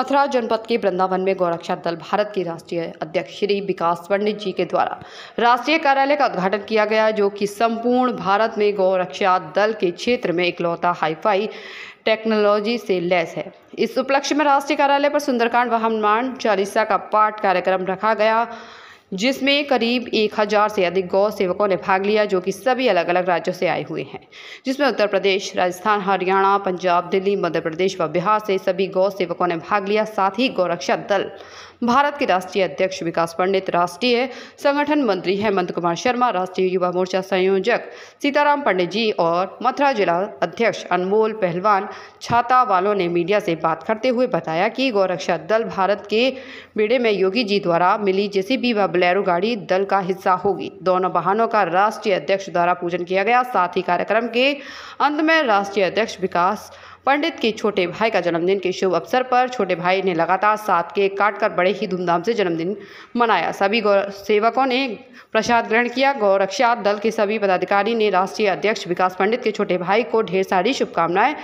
मथुरा जनपद के वृंदावन में गौरक्षा दल भारत के राष्ट्रीय अध्यक्ष श्री विकास पंडित जी के द्वारा राष्ट्रीय कार्यालय का उद्घाटन किया गया, जो कि संपूर्ण भारत में गौरक्षा दल के क्षेत्र में इकलौता हाईफाई टेक्नोलॉजी से लैस है। इस उपलक्ष्य में राष्ट्रीय कार्यालय पर सुंदरकांड व हनुमान चालीसा का पाठ कार्यक्रम रखा गया। जिसमें करीब एक हज़ार से अधिक गौ सेवकों ने भाग लिया, जो कि सभी अलग अलग राज्यों से आए हुए हैं। जिसमें उत्तर प्रदेश, राजस्थान, हरियाणा, पंजाब, दिल्ली, मध्य प्रदेश व बिहार से सभी गौ सेवकों ने भाग लिया, साथ ही गौरक्षा दल। भारत के राष्ट्रीय अध्यक्ष विकास पंडित, राष्ट्रीय संगठन मंत्री हेमंत कुमार शर्मा, राष्ट्रीय युवा मोर्चा संयोजक सीताराम पंडित जी और मथुरा जिला अध्यक्ष अनमोल पहलवान छाता वालों ने मीडिया से बात करते हुए बताया कि गौरक्षा दल भारत के बेड़े में योगी जी द्वारा मिली जेसीबी व बोलेरो गाड़ी दल का हिस्सा होगी। दोनों वाहनों का राष्ट्रीय अध्यक्ष द्वारा पूजन किया गया। साथ ही कार्यक्रम के अंत में राष्ट्रीय अध्यक्ष विकास पंडित के छोटे भाई का जन्मदिन के शुभ अवसर पर छोटे भाई ने लगातार सात केक काटकर बड़े ही धूमधाम से जन्मदिन मनाया। सभी गौ सेवकों ने प्रसाद ग्रहण किया। गौरक्षा दल के सभी पदाधिकारी ने राष्ट्रीय अध्यक्ष विकास पंडित के छोटे भाई को ढेर सारी शुभकामनाएँ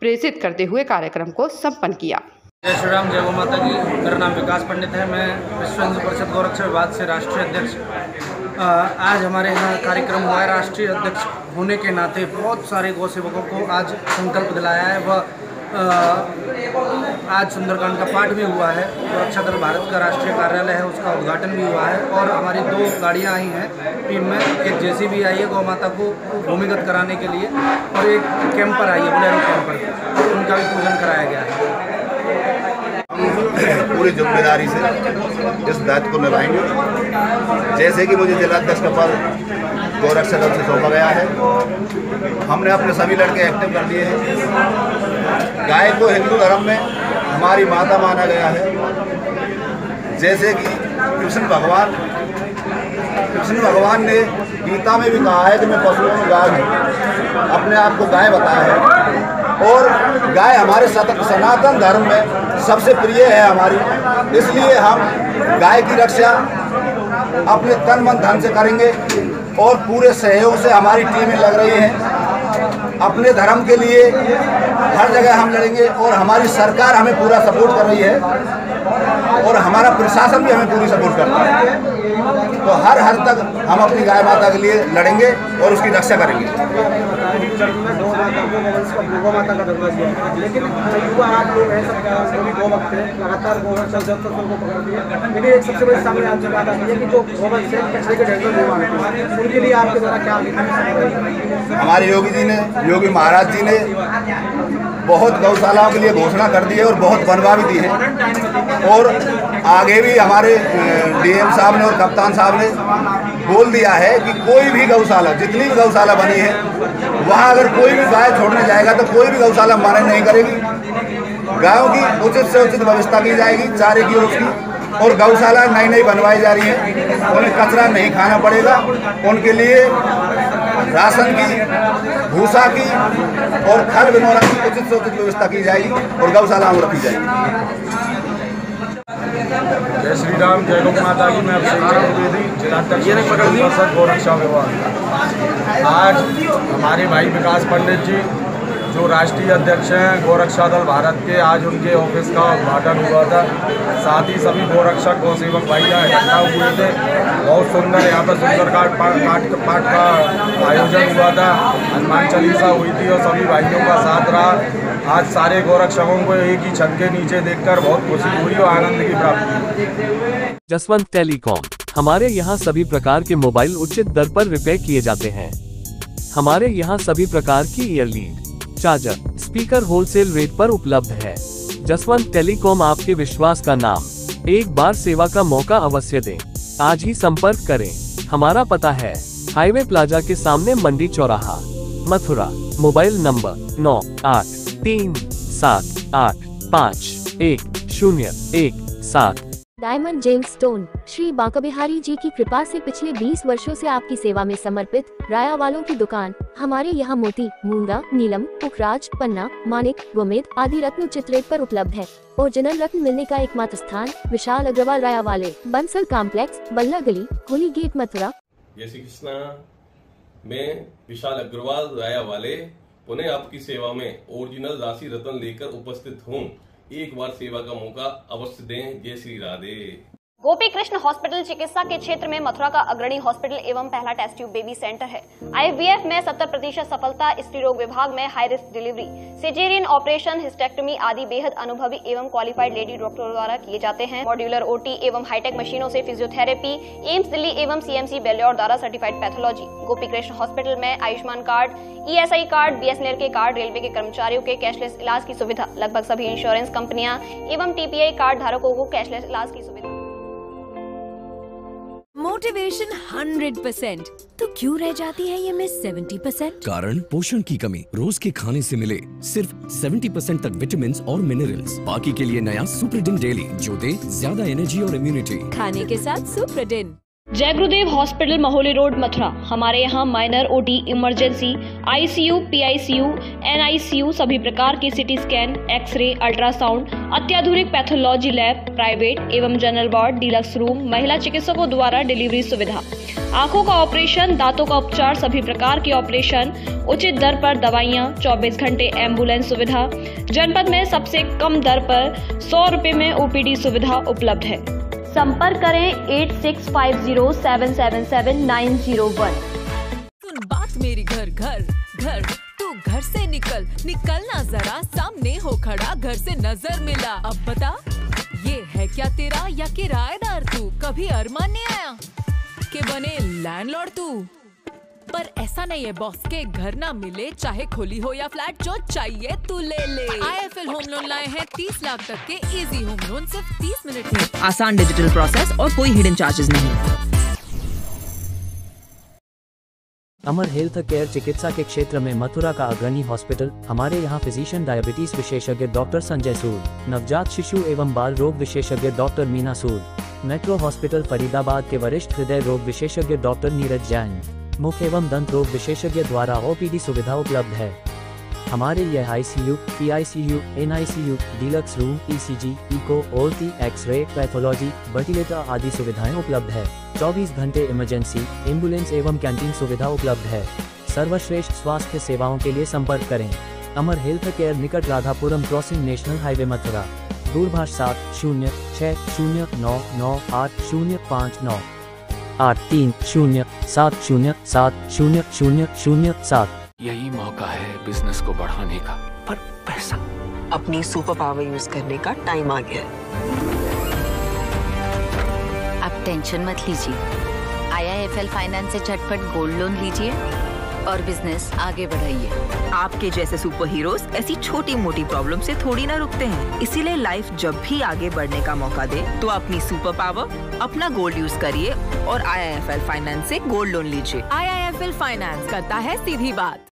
प्रेषित करते हुए कार्यक्रम को संपन्न किया। जय श्री राम जय गो माता जी मेरा नाम विकास पंडित है। मैं विश्व हिंदू परिषद गौरक्षा विभाग से राष्ट्रीय अध्यक्ष। आज हमारे यहाँ कार्यक्रम हुआ है। राष्ट्रीय अध्यक्ष होने के नाते बहुत सारे गौ सेवकों को आज संकल्प दिलाया है। वह आज सुंदरकांड का पाठ भी हुआ है। गौरक्षा दल भारत का राष्ट्रीय कार्यालय है। उसका उद्घाटन भी हुआ है। और हमारी दो गाड़ियाँ आई हैं। टीम में एक जेसीबी आई है गौ माता को भूमिगत कराने के लिए और एक कैंपर आई है, बोलेरो कैंपर। उनका भी पूजन कराया गया है। पूरी ज़िम्मेदारी से इस दायित्व को निभाएँगे जैसे कि मुझे जिलाध्यक्ष का पद गौरक्षा दल से सौंपा गया है। हमने अपने सभी लड़के एक्टिव कर दिए हैं। गाय को हिंदू धर्म में हमारी माता माना गया है। जैसे कि कृष्ण भगवान कृष्ण भगवान ने गीता में भी कहा है कि मैं पशुओं में गाय हूँ। अपने आप को गाय बताया है। और गाय हमारे सनातन धर्म में सबसे प्रिय है हमारी। इसलिए हम गाय की रक्षा अपने तन मन धन से करेंगे और पूरे सहयोग से हमारी टीमें लग रही हैं। अपने धर्म के लिए हर जगह हम लड़ेंगे और हमारी सरकार हमें पूरा सपोर्ट कर रही है और हमारा प्रशासन भी हमें पूरी सपोर्ट करता है। तो हर हर तक हम अपनी गाय माता के लिए लड़ेंगे और उसकी रक्षा करेंगे। हमारे योगी जी ने योगी महाराज जी ने बहुत गौशालाओं के लिए घोषणा कर दी है और बहुत बनवा भी दी है। और आगे भी हमारे डीएम साहब ने और कप्तान साहब ने बोल दिया है कि कोई भी गौशाला, जितनी भी गौशाला बनी है, वहाँ अगर कोई भी गाय छोड़ने जाएगा तो कोई भी गौशाला माने नहीं करेगी। गायों की उचित से उचित व्यवस्था की जाएगी, चारे की उसकी, और गौशाला नई नई बनवाई जा रही है। उन्हें कचरा नहीं खाना पड़ेगा। उनके लिए राशन की, भूसा की और खल बिनौला की उचित से उचित व्यवस्था की जाएगी और गौशाला में रखी जाएगी। जय श्री राम, जय गौ माता की। मैं चतुर्वेदी जिलाध्यक्ष गौरक्षा विभाग आज हमारे भाई विकास पंडित जी जो राष्ट्रीय अध्यक्ष हैं गोरक्षा दल भारत के, आज उनके ऑफ़िस का उद्घाटन हुआ था। साथ ही सभी गोरक्षक गौ सेवक भाइयाँ इकट्ठा हुए थे। बहुत सुंदर यहाँ पर सुंदर काट पाठ पाठ का आयोजन हुआ था। हनुमान चालीसा हुई थी और सभी भाइयों का साथ रहा। आज सारे गोरक्षकों को एक ही छत के नीचे देखकर बहुत खुशी हुई और आनंद की प्राप्ति हुई। जसवंत टेलीकॉम, हमारे यहाँ सभी प्रकार के मोबाइल उचित दर पर रिपेयर किए जाते हैं। हमारे यहाँ सभी प्रकार की ईयरलीड चार्जर स्पीकर होलसेल रेट पर उपलब्ध है। जसवंत टेलीकॉम आपके विश्वास का नाम। एक बार सेवा का मौका अवश्य दें। आज ही संपर्क करें। हमारा पता है, हाईवे प्लाजा के सामने मंडी चौराहा। मथुरा, मोबाइल नंबर नौ, आठ, तीन, सात, आठ, पाँच, एक, शून्य, एक, सात। Diamond gems stone, Shri Banka Bihari ji की कृपा से पिछले 20 वर्षों से आपकी सेवा में समर्पित राया वालों की दुकान, हमारे यहाँ मोती, मूँगा, नीलम पुखराज पन्ना, मानिक, गोमेद आदि रत्न चित्रेट पर उपलब्ध है ओरिजिनल रत्न मिलने का एकमात्र स्थान विशाल अग्रवाल राया वाले, बंसल कॉम्प्लेक्स, बल्ला गली कोली गेट, मथुरा। जय श्री कृष्णा, मैं विशाल अग्रवाल राया वाले, पुनः आपकी सेवा में ओरिजिनल राशि रत्न लेकर उपस्थित हूँ। एक बार सेवा का मौका अवश्य दें। जय श्री राधे। गोपी कृष्ण हॉस्पिटल चिकित्सा के क्षेत्र में मथुरा का अग्रणी हॉस्पिटल एवं पहला टेस्ट ट्यूब बेबी सेंटर है। आईवीएफ में 70 प्रतिशत सफलता स्त्री रोग विभाग में high risk delivery caesarean operation hysterectomy आदि बेहद अनुभवी एवं क्वालिफाइड लेडी डॉक्टरों द्वारा किए जाते हैं। मॉड्यूलर ओटी एवं हाईटेक मशीनों से फिजियोथेरेपी एम्स दिल्ली एवं सीएमसी बेल्योर द्वारा certified pathology Gopi Krishna hospital में Ayushman card ESI card BSNL के कार्ड, रेलवे के कर्मचारियों के कैशलेस इलाज की सुविधा, लगभग सभी इंश्योरेंस कंपनियाँ एवं टीपीआई कार्ड धारकों को कैशलेस इलाज की सुविधा। मोटिवेशन 100% तो क्यों रह जाती है ये मिस 70% कारण पोषण की कमी रोज के खाने से मिले सिर्फ़ 70% तक विटामिन और मिनरल्स। बाकी के लिए नया सुप्रीडिन डेली जो दे ज़्यादा एनर्जी और इम्यूनिटी खाने के साथ सुप्रडिन। जय गुरुदेव, हॉस्पिटल महोली रोड, मथुरा। हमारे यहाँ minor OT emergency ICU PICU NICU सभी प्रकार के सिटी स्कैन एक्सरे अल्ट्रासाउंड अत्याधुनिक पैथोलॉजी लैब प्राइवेट एवं जनरल वार्ड डिलक्स रूम महिला चिकित्सकों द्वारा डिलीवरी सुविधा। आँखों का ऑपरेशन दांतों का उपचार, सभी प्रकार के ऑपरेशन उचित दर पर दवाइयाँ 24 घंटे एंबुलेंस सुविधा। जनपद में सबसे कम दर पर सौ रुपए में ओपीडी सुविधा उपलब्ध है। संपर्क करें eight six five zero seven seven seven nine zero one सुन बात मेरी घर घर घर। तू घर से निकल, निकलना जरा सामने हो खड़ा, घर से नज़र मिला। अब बता, ये है क्या तेरा या किराएदार तू? कभी अरमान नहीं आया के बने लैंडलॉर्ड तू? पर ऐसा नहीं है बॉस के घर ना मिले चाहे खोली हो या फ्लैट जो चाहिए तू ले ले। आईएफएल होम लोन लाए हैं 30 लाख तक के इजी होम लोन सिर्फ़ 30 मिनट में। आसान डिजिटल प्रोसेस और कोई हिडन चार्जेस नहीं। अमर हेल्थ केयर चिकित्सा के क्षेत्र में मथुरा का अग्रणी हॉस्पिटल हमारे यहाँ फिजिशियन डायबिटीज़ विशेषज्ञ डॉक्टर संजय सूद नवजात शिशु एवं बाल रोग विशेषज्ञ doctor Meena Sood metro hospital Faridabad के वरिष्ठ हृदय रोग विशेषज्ञ डॉक्टर नीरज जैन। मुख एवं दंत रोग विशेषज्ञ द्वारा ओपीडी सुविधा उपलब्ध है। हमारे यह ICU PICU NICU deluxe room ECG, echo OT x-ray pathology ventilator आदि सुविधाएँ उपलब्ध है। 24 घंटे इमरजेंसी एंबुलेंस एवं कैंटीन सुविधा उपलब्ध है। सर्वश्रेष्ठ स्वास्थ्य सेवाओं के लिए संपर्क करें। अमर हेल्थ केयर निकट Radhapuram crossing national highway Mathura. दूरभाष सात शून्य छः शून्य नौ नौ आठ शून्य पाँच नौ। आठ तीन शून्य सात शून्य सात शून्य शून्य शून्य सात। यही मौका है बिज़नेस को बढ़ाने का। पर पैसा? अपनी सुपर पावर यूज़ करने का टाइम आ गया। अब टेंशन मत लीजिए। आईआईएफएल फाइनेंस से झटपट गोल्ड लोन लीजिए। और बिज़नेस आगे बढ़ाइए। आपके जैसे सुपर हीरोज ऐसी छोटी मोटी प्रॉब्लम से थोड़ी ना रुकते हैं। इसीलिए लाइफ जब भी आगे बढ़ने का मौका दे तो अपनी सुपर पावर अपना गोल्ड यूज़ करिए और I I F L finance ऐसी गोल्ड लोन लीजिए। I I F L finance करता है सीधी बात।